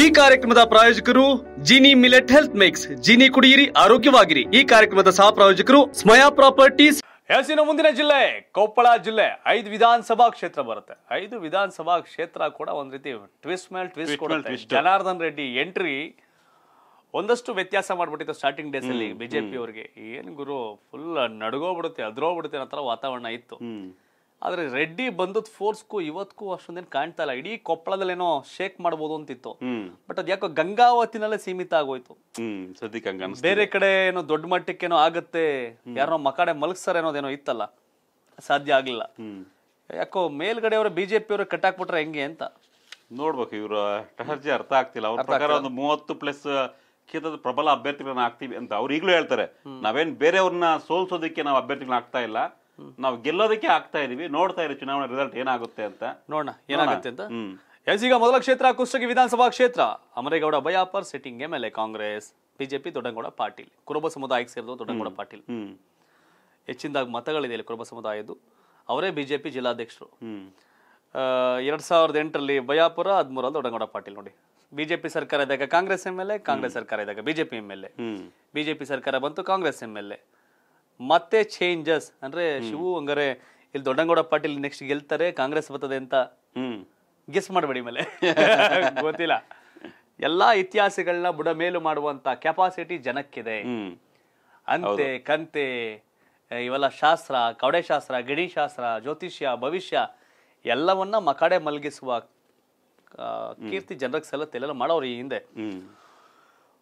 ಈ ಕಾರ್ಯಕ್ರಮದ ಪ್ರಾಯೋಜಕರು Jini millet health mix. Jini ಕುಡಿಯಿರಿ ಆರೋಗ್ಯವಾಗಿರಿ. ಈ ಕಾರ್ಯಕ್ರಮದ ಸಹ ಪ್ರಾಯೋಜಕರು ಸ್ಮಯಾ ಪ್ರಾಪರ್ಟೀಸ್. ಎಸಿನ ಮುಂದಿನ ಜಿಲ್ಲೆ ಕೊಪ್ಪಳ ಜಿಲ್ಲೆ. ಐದು ವಿಧಾನಸಭಾ ಕ್ಷೇತ್ರ ಬರುತ್ತೆ. ಐದು ವಿಧಾನಸಭಾ ಕ್ಷೇತ್ರ ಕೂಡ ಒಂದ್ ರೀತಿ ಟ್ವಿಸ್ಟ್ ಮೇಲೆ ಟ್ವಿಸ್ಟ್ ಕೊಡುತ್ತೆ. ಜನಾರ್ದನ್ ರೆಡ್ಡಿ ಎಂಟ್ರಿ ಒಂದಷ್ಟು ವ್ಯತ್ಯಾಸ ಮಾಡ್ಬಿಟ್ಟಿತ್ತು ಸ್ಟಾರ್ಟಿಂಗ್ ಡೇಸ್ ಅಲ್ಲಿ ಬಿಜೆಪಿ ಅವರಿಗೆ ಏನ್ ಗುರು ಫುಲ್ ನಡ್ಗೋಗ್ಬಿಡುತ್ತೆ ಅದ್ರೋಗ್ಬಿಡುತ್ತೆ ಅನ್ನೋ ತರ ವಾತಾವರಣ ಇತ್ತು. ಆದ್ರೆ ರೆಡ್ಡಿ ಬಂದದ್ ಫೋರ್ಸ್ಗೂ ಇವತ್ಗೂ ಅಷ್ಟೊಂದೇನು ಕಾಣ್ತಾ ಇಲ್ಲ. ಇಡೀ ಕೊಪ್ಪಳದಲ್ಲಿ ಏನೋ ಶೇಕ್ ಮಾಡ್ಬೋದು ಅಂತಿತ್ತು. ಬಟ್ ಅದ್ ಯಾಕೋ ಗಂಗಾವತಿನಲ್ಲೇ ಸೀಮಿತ ಆಗೋಯ್ತು. ಸದ್ಯಕ್ಕೆ ಬೇರೆ ಕಡೆ ಏನೋ ದೊಡ್ಡ ಮಟ್ಟಕ್ಕೇನೋ ಆಗತ್ತೆ ಯಾರೋ ಮಕಾಡೆ ಮಲಗಿಸ್ತಾರೆ ಅನ್ನೋದೇನೋ ಇತ್ತಲ್ಲ. ಸಾಧ್ಯ ಆಗ್ಲಿಲ್ಲ. ಯಾಕೋ ಮೇಲ್ಗಡೆ ಅವರು ಬಿಜೆಪಿ ಅವರು ಕಟ್ಟಾಕ್ಬಿಟ್ರೆ ಹೆಂಗೆ ಅಂತ. ನೋಡ್ಬೇಕು ಇವ್ರ ಟಹರ್ಜಿ ಅರ್ಥ ಆಗ್ತಿಲ್ಲ. ಅವ್ರ ಪ್ರಕಾರ ಒಂದು ಮೂವತ್ತು ಪ್ಲಸ್ ಕ್ಷೇತ್ರದ ಪ್ರಬಲ ಅಭ್ಯರ್ಥಿಗಳನ್ನ ಹಾಕ್ತೀವಿ ಅಂತ ಅವ್ರು ಈಗಲೂ ಹೇಳ್ತಾರೆ. ನಾವೇನ್ ಬೇರೆಯವ್ರನ್ನ ಸೋಲ್ಸೋದಕ್ಕೆ ನಾವು ಅಭ್ಯರ್ಥಿಗಳನ್ನ ಹಾಕ್ತಾ ಇಲ್ಲ. ನಾವು ಗೆಲ್ಲೋದಕ್ಕೆ ಆಗ್ತಾ ಇದೀವಿ ನೋಡ್ತಾ ಇರಿ ಚುನಾವಣೆ ರಿಸಲ್ಟ್ ಏನಾಗುತ್ತೆ ಅಂತ. ನೋಡೋಣ ಏನಾಗುತ್ತೆ ಅಂತ. ಎಸ್ ಈಗ ಮೊದಲ ಕ್ಷೇತ್ರ ಕುಷ್ಟಗಿ ವಿಧಾನಸಭಾ ಕ್ಷೇತ್ರ. Amaregowda Bayapur sitting M L A Congress BJP Doddagowda Patil. Kuruba ಸಮುದಾಯಕ್ಕೆ ಸೇರಿದ ದೊಡ್ಡಗೌಡ ಪಾಟೀಲ್. ಹೆಚ್ಚಿನದಾಗಿ ಮತಗಳಿದೆ ಇಲ್ಲಿ ಕುರುಬ ಸಮುದಾಯದ್ದು. ಅವರೇ ಬಿಜೆಪಿ ಜಿಲ್ಲಾಧ್ಯಕ್ಷರು. ಎರಡ್ ಸಾವಿರದ ಎಂಟರಲ್ಲಿ ಬಯಾಪುರ ಹದಿಮೂರಲ್ಲಿ ದೊಡ್ಡಗೌಡ ಪಾಟೀಲ್ ನೋಡಿ. ಬಿಜೆಪಿ ಸರ್ಕಾರ ಇದ್ದಾಗ Congress M L A Congress ಸರ್ಕಾರ ಇದ್ದಾಗ BJP M L A. BJP ಸರ್ಕಾರ ಬಂತು ಕಾಂಗ್ರೆಸ್ ಎಂ ಎಲ್ ಎ. ಮತ್ತೆ ಚೇಂಜಸ್ ಅಂದ್ರೆ ಶಿವು ಹಂಗಾರೆ ಇಲ್ಲಿ ದೊಡ್ಡಂಗೌಡ ಪಾಟೀಲ್ ನೆಕ್ಸ್ಟ್ ಗೆಲ್ತಾರೆ ಕಾಂಗ್ರೆಸ್ ಬರ್ತದೆ ಅಂತ ಗೆಸ್ ಮಾಡಬೇಡಿ ಮೇಲೆ. ಗೊತ್ತಿಲ್ಲ. ಎಲ್ಲಾ ಇತಿಹಾಸಗಳನ್ನ ಬುಡ ಮೇಲು ಮಾಡುವಂತ ಕೆಪಾಸಿಟಿ ಜನಕ್ಕಿದೆ. ಅಂತೆ ಕಂತೆ ಇವೆಲ್ಲ ಶಾಸ್ತ್ರ ಕವಡೆ ಶಾಸ್ತ್ರ ಜ್ಯೋತಿಷ್ಯ ಭವಿಷ್ಯ ಎಲ್ಲವನ್ನ ಮಕಾಡೆ ಮಲಗಿಸುವ ಕೀರ್ತಿ ಜನರಿಗೆ ಸಲ್ಲತ್ತೆ ಎಲ್ಲೆಲ್ಲ ಮಾಡೋರು ಈ ಹಿಂದೆ.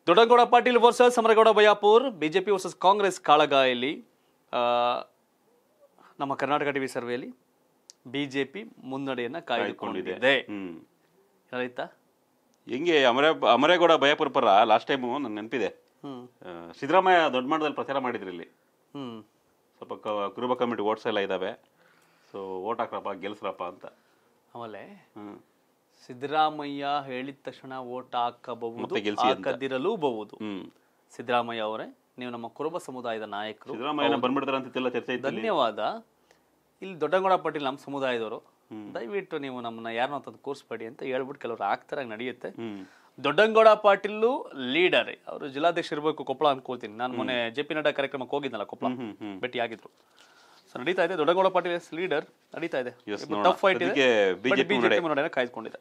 Doddagowda Patil versus Samaragowda Bayapur BJP versus Congress ಕಾಳಗಾಯಲ್ಲಿ ಆ, ನಮ್ಮ ಕರ್ನಾಟಕ ಟಿವಿ ಸರ್ವೆಯಲ್ಲಿ ಬಿಜೆಪಿ ಮುನ್ನಡೆಯನ್ನ ಕಾಯ್ದುಕೊಂಡಿದೆ. ಹ್ಮ್. ಆಯ್ತಾ ಹೆಂಗೆ ಅಮರೇ ಅಮರೇಗೌಡ ಭಯಪುರ ಪರ ಲಾಸ್ಟ್ ಟೈಮು ನನ್ನ ನೆನಪಿದೆ. ಸಿದ್ದರಾಮಯ್ಯ ದೊಡ್ಡ ಮಟ್ಟದಲ್ಲಿ ಪ್ರಚಾರ ಮಾಡಿದ್ರಿ ಇಲ್ಲಿ. ಹ್ಮ್. ಸ್ವಲ್ಪ ಕುರುಬ ಕಮಿಟಿ ಓಟ್ಸ್ ಎಲ್ಲ ಇದಾವೆ. ಸೊ ಓಟ್ ಹಾಕ್ರಪ್ಪ ಗೆಲ್ಸ್ರಪ್ಪ ಅಂತ. ಆಮೇಲೆ ಹ್ಮ್. ಸಿದ್ದರಾಮಯ್ಯ ಹೇಳಿದ ತಕ್ಷಣ ಓಟ್ ಹಾಕಬಹುದು. ಹಾಕದಿರಲೂಬಹುದು. ಹ್ಮ್. ಸಿದ್ದರಾಮಯ್ಯ ಅವರೇ ನೀವು ನಮ್ಮ ಕುರುಬ ಸಮುದಾಯದ ನಾಯಕರು ಸಿದ್ದರಾಮಯ್ಯನ ಬಂದ್ಬಿಡ್ತಾರ ಅಂತಿಲ್ಲ ಚರ್ಚೆ ಇತ್ತು ಇಲ್ಲಿ. ಧನ್ಯವಾದ. ಇಲ್ಲಿ ದೊಡ್ಡಗೌಡ ಪಾಟೀಲ್ ನಮ್ಮ ಸಮುದಾಯದವರು. ದಯವಿಟ್ಟು ನೀವು ನಮ್ಮನ್ನ ಯಾರನ್ನ ತಂದು ಕೂರಿಸ್ಬೇಡಿ ಅಂತ ಹೇಳ್ಬಿಟ್ಟು ಕೆಲವರು ಆಗ್ತಾರಾಗ ನಡೆಯುತ್ತೆ. ಹ್ಮ್. ದೊಡ್ಡಂಗೌಡ ಪಾಟೀಲು ಲೀಡರ್ ಅವರು ಜಿಲ್ಲಾಧ್ಯಕ್ಷ ಇರಬೇಕು ಕೊಪ್ಪಳ ಅನ್ಕೊಳ್ತೀನಿ ನಾನು ಮೊನ್ನೆ ಜೆ ಪಿ ನಡ್ಡಾ ಕಾರ್ಯಕ್ರಮಕ್ಕೆ ಹೋಗಿದ್ನಲ್ಲ ಕೊಪ್ಪಳ. ಹ್ಮ್ ಹ್ಮ್ ಭೇಟಿ ಆಗಿದ್ರು. ಸೊ ನಡೀತಾ ಇದೆ. ದೊಡ್ಡಗೌಡ ಪಾಟೀಲ್ ಲೀಡರ್ ನಡೀತಾ ಇದೆ. Yes, ನೋಡೋಣ. ಟಫ್ ಫೈಟ್ ಇದೆ. ಸದ್ಯಕ್ಕೆ BJP ಬಿಜೆಪಿ ಕಾಯ್ದುಕೊಂಡಿದೆ